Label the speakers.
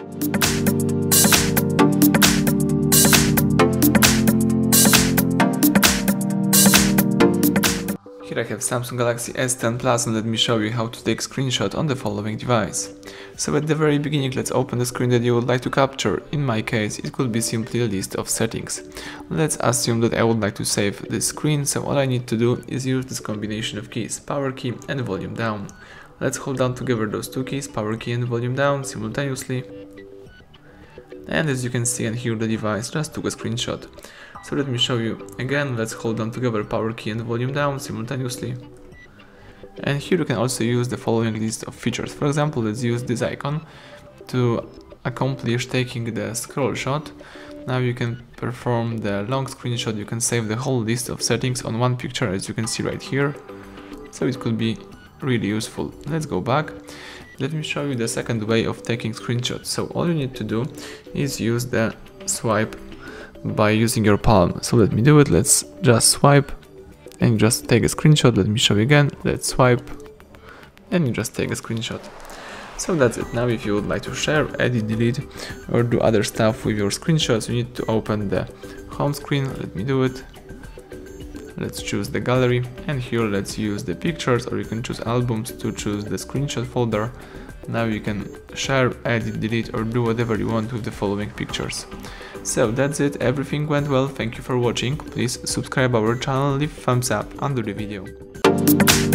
Speaker 1: Here I have Samsung Galaxy S10 Plus and let me show you how to take screenshot on the following device. So at the very beginning let's open the screen that you would like to capture, in my case it could be simply a list of settings. Let's assume that I would like to save this screen, so all I need to do is use this combination of keys, power key and volume down. Let's hold down together those two keys, power key and volume down simultaneously. And as you can see and hear the device just took a screenshot. So let me show you again, let's hold down together power key and volume down simultaneously. And here you can also use the following list of features. For example, let's use this icon to accomplish taking the scroll shot. Now you can perform the long screenshot, you can save the whole list of settings on one picture as you can see right here. So it could be really useful. Let's go back. Let me show you the second way of taking screenshots. So all you need to do is use the swipe by using your palm. So let me do it. Let's just swipe and just take a screenshot. Let me show you again. Let's swipe and you just take a screenshot. So that's it. Now if you would like to share, edit, delete or do other stuff with your screenshots, you need to open the home screen. Let me do it. Let's choose the gallery and here let's use the pictures or you can choose albums to choose the screenshot folder. Now you can share, edit, delete or do whatever you want with the following pictures. So that's it, everything went well, thank you for watching, please subscribe our channel, leave thumbs up under the video.